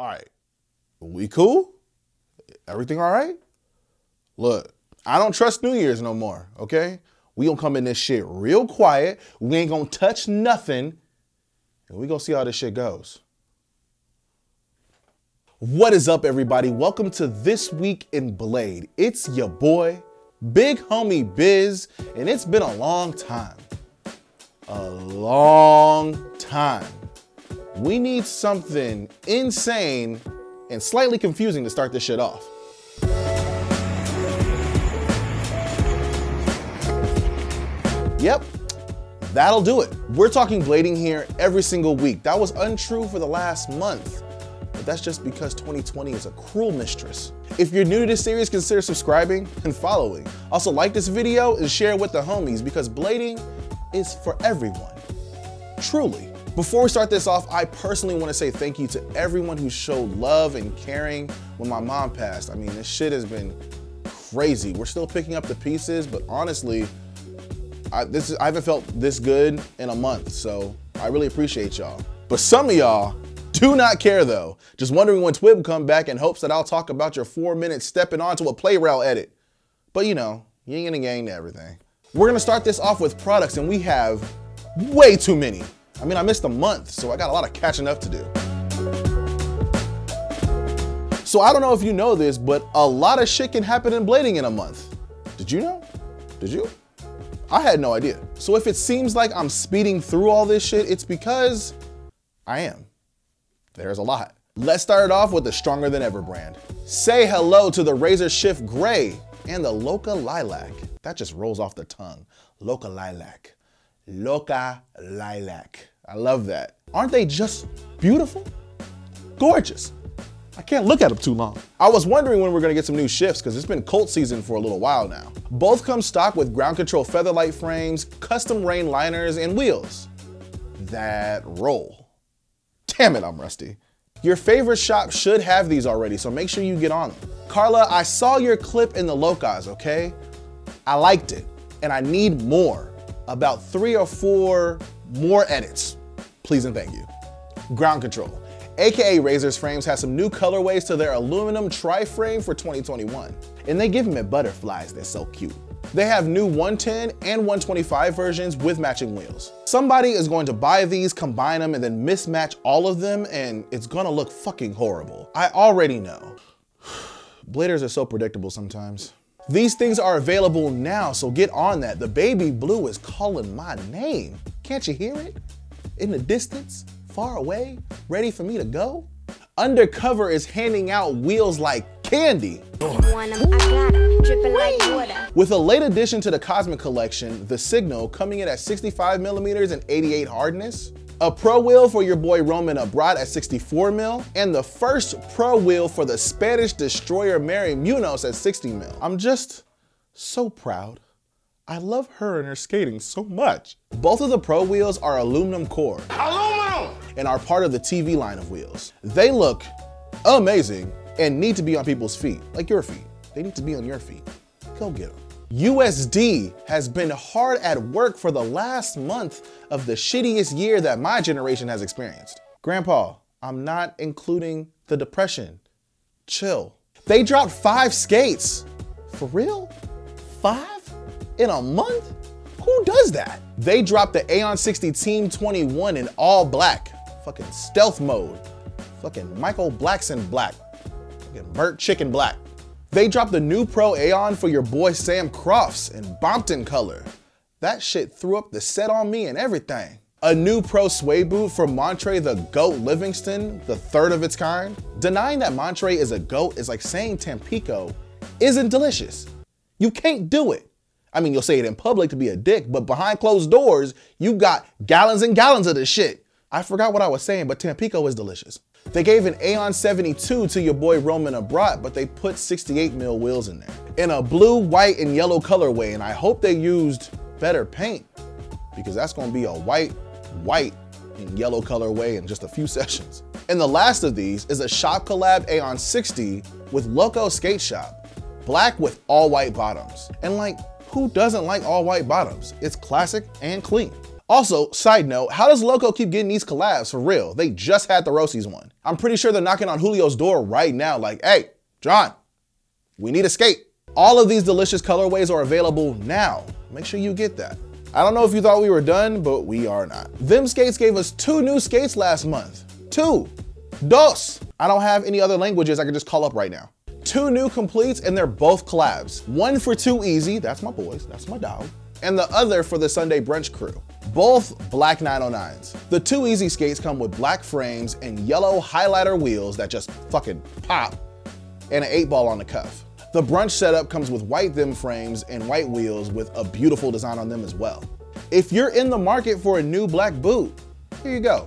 All right. We cool? Everything all right? Look, I don't trust New Year's no more, okay? We gonna come in this shit real quiet. We ain't gonna touch nothing. And we gonna see how this shit goes. What is up, everybody? Welcome to This Week in Blade. It's your boy, Big Homie Biz, and it's been a long time. A long time. We need something insane and slightly confusing to start this shit off. Yep, that'll do it. We're talking blading here every single week. That was untrue for the last month, but that's just because 2020 is a cruel mistress. If you're new to this series, consider subscribing and following. Also like this video and share it with the homies because blading is for everyone, truly. Before we start this off, I personally want to say thank you to everyone who showed love and caring when my mom passed. I mean, this shit has been crazy. We're still picking up the pieces, but honestly, I, this is, I haven't felt this good in a month, so I really appreciate y'all. But some of y'all do not care though. Just wondering when Twib come back in hopes that I'll talk about your four minutes stepping onto a play rail edit. But you know, yin and yang to everything. We're gonna start this off with products and we have way too many. I mean, I missed a month, so I got a lot of catching up to do. So I don't know if you know this, but a lot of shit can happen in blading in a month. Did you know? Did you? I had no idea. So if it seems like I'm speeding through all this shit, it's because I am. There's a lot. Let's start it off with the Stronger Than Ever brand. Say hello to the Razor Shift Gray and the Loca Lilac. That just rolls off the tongue. Loca Lilac. Loca Lilac. I love that. Aren't they just beautiful? Gorgeous. I can't look at them too long. I was wondering when we are gonna get some new shifts because it's been cult season for a little while now. Both come stock with ground control featherlight frames, custom rain liners, and wheels that roll. Damn it, I'm rusty. Your favorite shop should have these already, so make sure you get on them. Carla, I saw your clip in the Locas, okay? I liked it, and I need more. About three or four more edits. Please and thank you. Ground control. AKA Razor's Frames has some new colorways to their aluminum tri-frame for 2021. And they give them at butterflies, they're so cute. They have new 110 and 125 versions with matching wheels. Somebody is going to buy these, combine them, and then mismatch all of them, and it's gonna look fucking horrible. I already know. Bladers are so predictable sometimes. These things are available now, so get on that. The baby blue is calling my name. Can't you hear it? In the distance? far away, ready for me to go? Undercover is handing out wheels like candy. With a late addition to the Cosmic Collection, the Signal coming in at 65 millimeters and 88 hardness, a pro wheel for your boy Roman Abrate at 64 mil, and the first pro wheel for the Spanish destroyer Mery Munoz at 60 mil. I'm just so proud. I love her and her skating so much. Both of the pro wheels are aluminum core. Aluminum! And are part of the TV line of wheels. They look amazing and need to be on people's feet, like your feet. They need to be on your feet. Go get them. USD has been hard at work for the last month of the shittiest year that my generation has experienced. Grandpa, I'm not including the depression. Chill. They dropped five skates. For real? Five? in a month? Who does that? They dropped the Aeon 60 Team 21 in all black. Fucking stealth mode. Fucking Michael Blackson black. Fucking Burt Chicken black. They dropped the new Pro Aeon for your boy Sam Crofts in Bompton color. That shit threw up the set on me and everything. A new Pro Sway boot for Montre the GOAT Livingston, the third of its kind. Denying that Montre is a GOAT is like saying Tampico isn't delicious. You can't do it. I mean, you'll say it in public to be a dick, but behind closed doors, you got gallons and gallons of this shit. I forgot what I was saying, but Tampico is delicious. They gave an Aeon 72 to your boy Roman Abrate, but they put 68 mil wheels in there. In a blue, white, and yellow colorway, and I hope they used better paint because that's gonna be a white, white, and yellow colorway in just a few sessions. And the last of these is a Shop Collab Aeon 60 with Loco Skate Shop, black with all white bottoms. And like, who doesn't like all white bottoms? It's classic and clean. Also, side note, how does Loco keep getting these collabs for real? They just had the Rosie's one. I'm pretty sure they're knocking on Julio's door right now like, hey, John, we need a skate. All of these delicious colorways are available now. Make sure you get that. I don't know if you thought we were done, but we are not. Them Skates gave us two new skates last month. Two. Dos. I don't have any other languages I can just call up right now. Two new completes and they're both collabs. One for Too Easy, that's my boys, that's my dog. And the other for the Sunday Brunch crew. Both black 909s. The Too Easy skates come with black frames and yellow highlighter wheels that just fucking pop and an eight ball on the cuff. The brunch setup comes with white them frames and white wheels with a beautiful design on them as well. If you're in the market for a new black boot, here you go.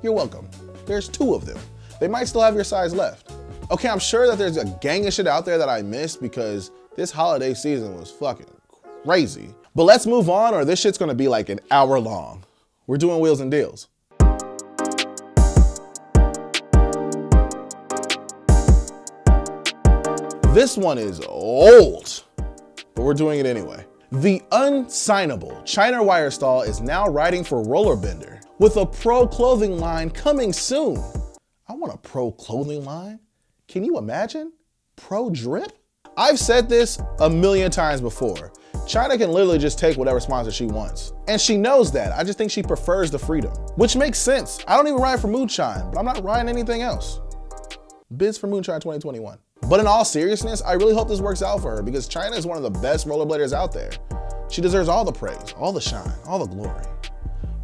You're welcome. There's two of them. They might still have your size left. Okay, I'm sure that there's a gang of shit out there that I missed because this holiday season was fucking crazy. But let's move on or this shit's gonna be like an hour long. We're doing wheels and deals. This one is old, but we're doing it anyway. The unsignable Chynna Weierstall is now writing for Rollerbender with a pro clothing line coming soon. I want a pro clothing line. Can you imagine? Pro drip? I've said this a million times before. Chynna can literally just take whatever sponsor she wants. And she knows that. I just think she prefers the freedom, which makes sense. I don't even ride for Moonshine, but I'm not riding anything else. Biz for Moonshine 2021. But in all seriousness, I really hope this works out for her because Chynna is one of the best rollerbladers out there. She deserves all the praise, all the shine, all the glory.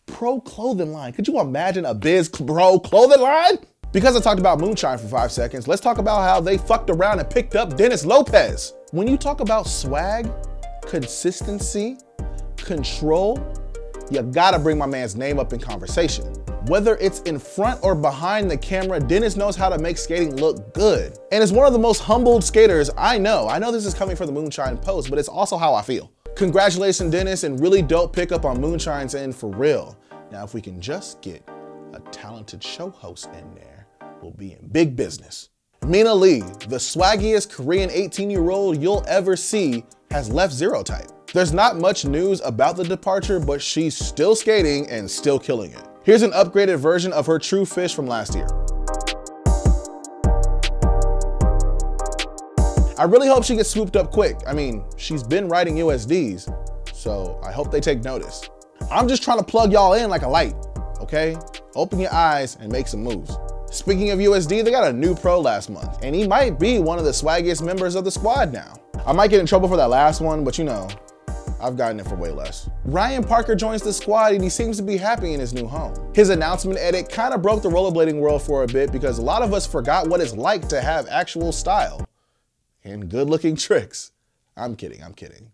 Pro clothing line. Could you imagine a Biz Pro clothing line? Because I talked about Moonshine for five seconds, let's talk about how they fucked around and picked up Dennis Lopez. When you talk about swag, consistency, control, you gotta bring my man's name up in conversation. Whether it's in front or behind the camera, Dennis knows how to make skating look good. And is one of the most humbled skaters I know. I know this is coming from the Moonshine Post, but it's also how I feel. Congratulations, Dennis, and really dope pickup on Moonshine's end for real. Now, if we can just get a talented show host in there, we'll be in big business. Mina Lee, the swaggiest Korean 18-year-old you'll ever see, has left Zero Type. There's not much news about the departure, but she's still skating and still killing it. Here's an upgraded version of her True Fish from last year. I really hope she gets swooped up quick. I mean, she's been writing USDs, so I hope they take notice. I'm just trying to plug y'all in like a light, okay? Open your eyes and make some moves. Speaking of USD, they got a new pro last month, and he might be one of the swaggiest members of the squad now. I might get in trouble for that last one, but you know, I've gotten it for way less. Ryan Parker joins the squad and he seems to be happy in his new home. His announcement edit kind of broke the rollerblading world for a bit because a lot of us forgot what it's like to have actual style and good looking tricks. I'm kidding, I'm kidding.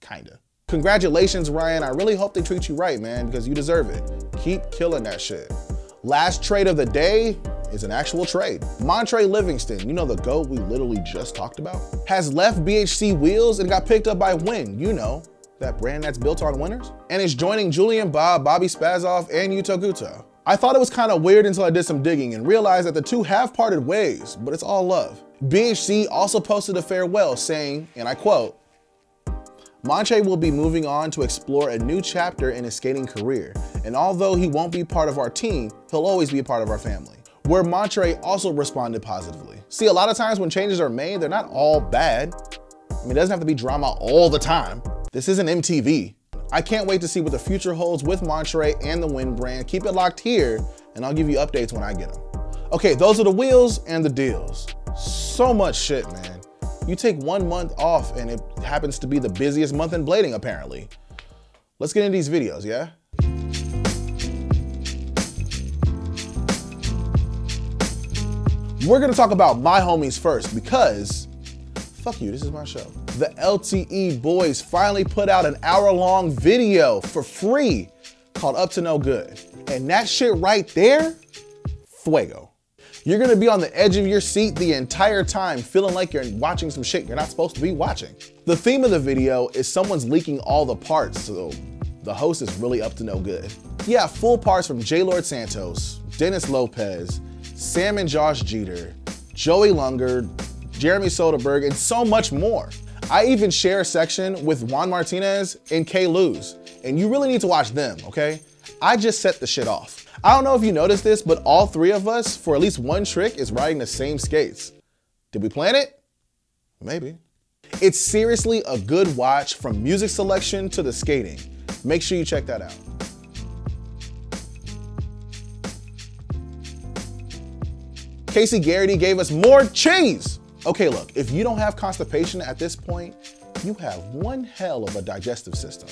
Kinda. Congratulations, Ryan. I really hope they treat you right, man, because you deserve it. Keep killing that shit. Last trade of the day, is an actual trade. Montre Livingston, you know the GOAT we literally just talked about, has left BHC Wheels and got picked up by Win, you know, that brand that's built on winners, and is joining Julian Bob, Bobby Spazov, and Yuto Goto. I thought it was kind of weird until I did some digging and realized that the two have parted ways, but it's all love. BHC also posted a farewell saying, and I quote, Montre will be moving on to explore a new chapter in his skating career, and although he won't be part of our team, he'll always be a part of our family where Montre also responded positively. See, a lot of times when changes are made, they're not all bad. I mean, it doesn't have to be drama all the time. This isn't MTV. I can't wait to see what the future holds with Montre and the Win brand. Keep it locked here, and I'll give you updates when I get them. Okay, those are the wheels and the deals. So much shit, man. You take one month off and it happens to be the busiest month in blading, apparently. Let's get into these videos, yeah? We're gonna talk about my homies first because fuck you, this is my show. The LTE boys finally put out an hour long video for free called Up to No Good. And that shit right there, fuego. You're gonna be on the edge of your seat the entire time, feeling like you're watching some shit you're not supposed to be watching. The theme of the video is someone's leaking all the parts, so the host is really up to no good. Yeah, full parts from J. Lord Santos, Dennis Lopez, Sam and Josh Jeter, Joey Lunger, Jeremy Soderberg, and so much more. I even share a section with Juan Martinez and Kay Luz. and you really need to watch them, okay? I just set the shit off. I don't know if you noticed this, but all three of us, for at least one trick, is riding the same skates. Did we plan it? Maybe. It's seriously a good watch from music selection to the skating. Make sure you check that out. Casey Garrity gave us more cheese. Okay, look, if you don't have constipation at this point, you have one hell of a digestive system,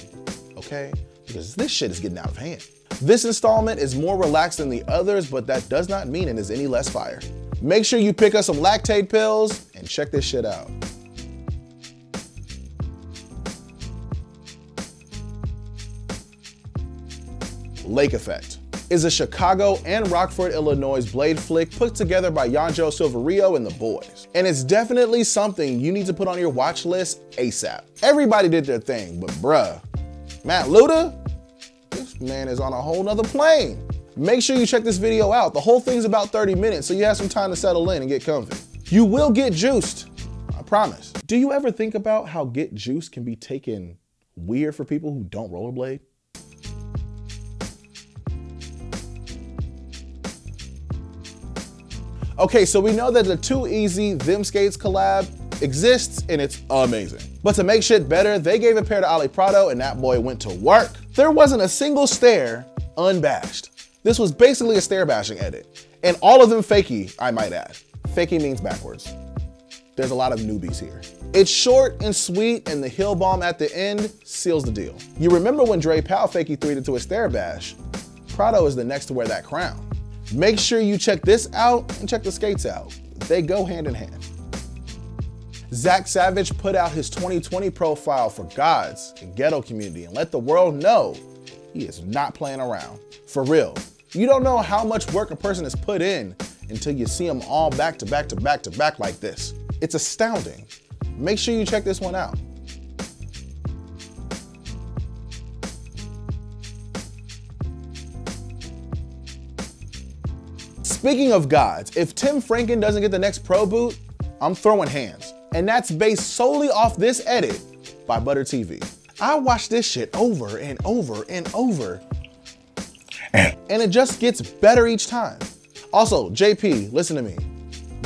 okay? Because this shit is getting out of hand. This installment is more relaxed than the others, but that does not mean it is any less fire. Make sure you pick up some lactate pills and check this shit out. Lake Effect is a Chicago and Rockford, Illinois blade flick put together by Yanjo Silverio and the boys. And it's definitely something you need to put on your watch list ASAP. Everybody did their thing, but bruh, Matt Luda, man is on a whole nother plane. Make sure you check this video out. The whole thing's about 30 minutes, so you have some time to settle in and get comfy. You will get juiced, I promise. Do you ever think about how get juiced can be taken weird for people who don't rollerblade? Okay, so we know that the Too Easy Them Skates collab exists and it's amazing. But to make shit better, they gave a pair to Ali Prado and that boy went to work. There wasn't a single stare unbashed. This was basically a stare bashing edit. And all of them fakey, I might add. Fakey means backwards. There's a lot of newbies here. It's short and sweet and the heel bomb at the end seals the deal. You remember when Dre Powell fakey threed into a stare bash? Prado is the next to wear that crown. Make sure you check this out and check the skates out. They go hand in hand. Zach Savage put out his 2020 profile for gods and ghetto community and let the world know he is not playing around. For real. You don't know how much work a person has put in until you see them all back to back to back to back like this. It's astounding. Make sure you check this one out. Speaking of gods, if Tim Franken doesn't get the next Pro Boot, I'm throwing hands. And that's based solely off this edit by Butter TV. I watch this shit over and over and over, and it just gets better each time. Also, JP, listen to me.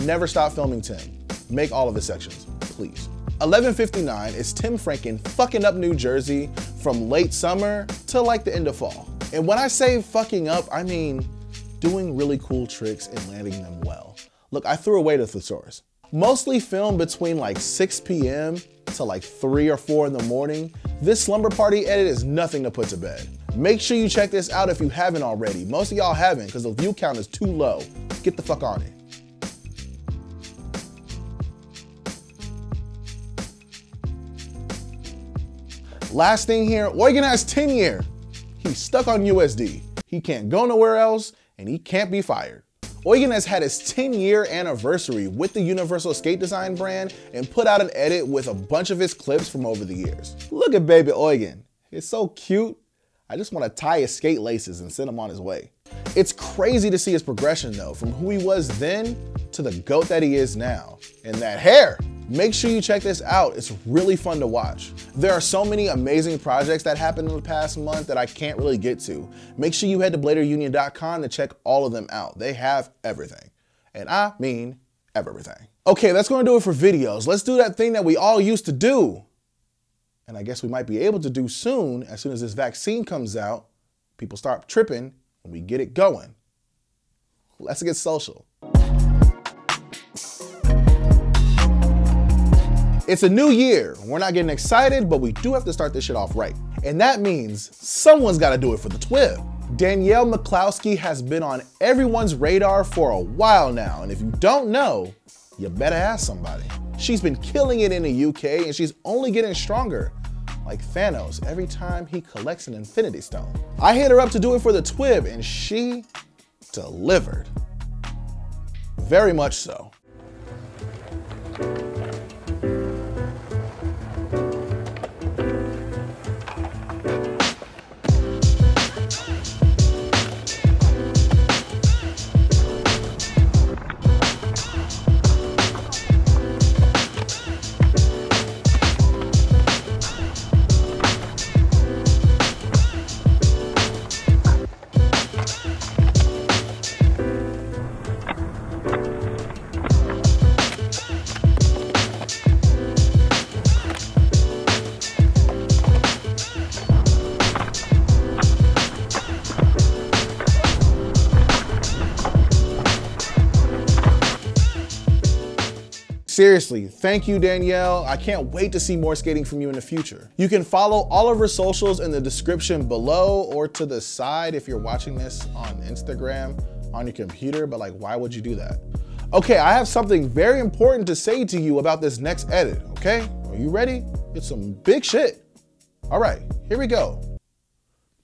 Never stop filming Tim. Make all of his sections, please. 1159 is Tim Franken fucking up New Jersey from late summer to like the end of fall. And when I say fucking up, I mean doing really cool tricks and landing them well. Look, I threw away the thesaurus. Mostly filmed between like 6 p.m. to like 3 or 4 in the morning, this slumber party edit is nothing to put to bed. Make sure you check this out if you haven't already. Most of y'all haven't because the view count is too low. Get the fuck on it. Last thing here, Eugen has 10 year. He's stuck on USD. He can't go nowhere else and he can't be fired. Eugen has had his 10 year anniversary with the Universal Skate Design brand and put out an edit with a bunch of his clips from over the years. Look at baby Eugen. It's so cute. I just want to tie his skate laces and send him on his way. It's crazy to see his progression though, from who he was then to the GOAT that he is now. And that hair, Make sure you check this out. It's really fun to watch. There are so many amazing projects that happened in the past month that I can't really get to. Make sure you head to bladerunion.com to check all of them out. They have everything. And I mean everything. Okay, that's gonna do it for videos. Let's do that thing that we all used to do. And I guess we might be able to do soon, as soon as this vaccine comes out, people start tripping and we get it going. Let's get social. It's a new year. We're not getting excited, but we do have to start this shit off right. And that means someone's gotta do it for the TWIB. Danielle McCloskey has been on everyone's radar for a while now, and if you don't know, you better ask somebody. She's been killing it in the UK, and she's only getting stronger like Thanos every time he collects an Infinity Stone. I hit her up to do it for the TWIB, and she delivered. Very much so. Seriously, thank you, Danielle. I can't wait to see more skating from you in the future. You can follow all of her socials in the description below or to the side if you're watching this on Instagram on your computer, but like, why would you do that? Okay, I have something very important to say to you about this next edit, okay? Are you ready? It's some big shit. All right, here we go.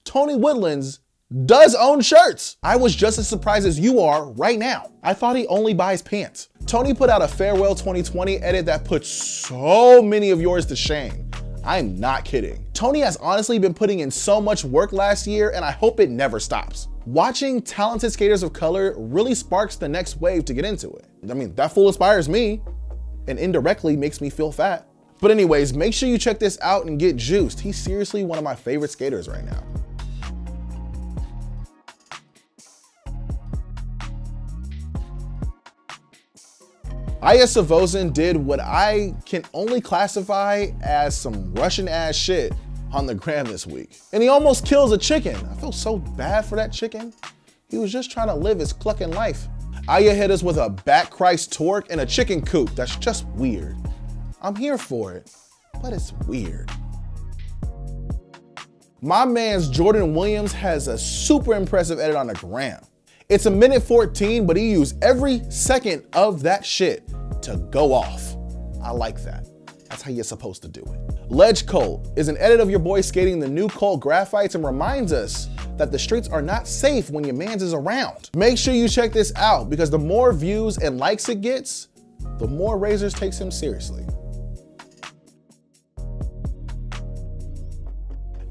Tony Woodlands does own shirts. I was just as surprised as you are right now. I thought he only buys pants. Tony put out a farewell 2020 edit that put so many of yours to shame. I'm not kidding. Tony has honestly been putting in so much work last year and I hope it never stops. Watching talented skaters of color really sparks the next wave to get into it. I mean, that fool inspires me and indirectly makes me feel fat. But anyways, make sure you check this out and get juiced. He's seriously one of my favorite skaters right now. Aya Savozin did what I can only classify as some Russian ass shit on the gram this week. And he almost kills a chicken. I feel so bad for that chicken. He was just trying to live his clucking life. Aya hit us with a back Christ torque and a chicken coop. That's just weird. I'm here for it, but it's weird. My man's Jordan Williams has a super impressive edit on the gram. It's a minute 14, but he used every second of that shit to go off. I like that. That's how you're supposed to do it. Ledge Colt is an edit of your boy skating the new Colt graphites and reminds us that the streets are not safe when your mans is around. Make sure you check this out because the more views and likes it gets, the more Razors takes him seriously.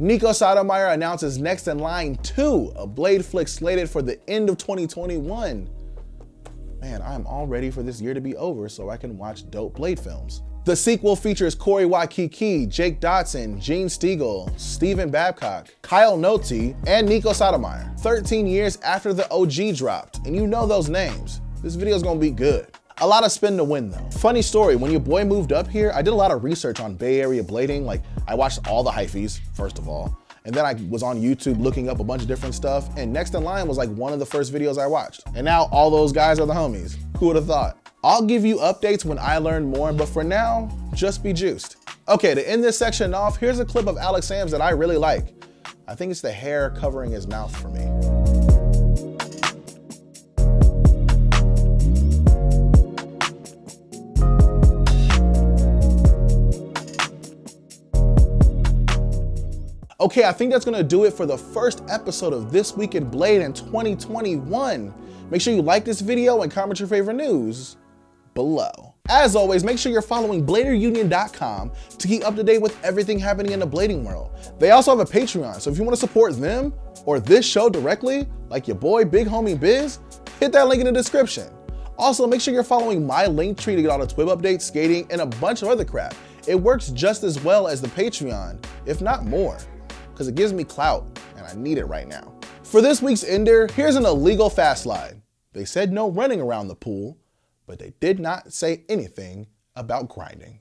Nico Sotomayor announces Next in Line 2, a Blade flick slated for the end of 2021. Man, I'm all ready for this year to be over so I can watch dope Blade films. The sequel features Corey Waikiki, Jake Dotson, Gene Stiegel, Stephen Babcock, Kyle Nolte, and Nico Sotomayor. 13 years after the OG dropped, and you know those names. This video is gonna be good. A lot of spin to win though. Funny story, when your boy moved up here, I did a lot of research on Bay Area blading. Like I watched all the hyphies, first of all. And then I was on YouTube looking up a bunch of different stuff. And Next in Line was like one of the first videos I watched. And now all those guys are the homies. Who would have thought? I'll give you updates when I learn more, but for now, just be juiced. Okay, to end this section off, here's a clip of Alex Sams that I really like. I think it's the hair covering his mouth for me. Okay, I think that's gonna do it for the first episode of This Week in Blade in 2021. Make sure you like this video and comment your favorite news below. As always, make sure you're following BladerUnion.com to keep up to date with everything happening in the blading world. They also have a Patreon, so if you want to support them or this show directly, like your boy Big Homie Biz, hit that link in the description. Also, make sure you're following my link tree to get all the TWIB updates, skating, and a bunch of other crap. It works just as well as the Patreon, if not more, because it gives me clout, and I need it right now. For this week's Ender, here's an illegal fast slide. They said no running around the pool, but they did not say anything about grinding.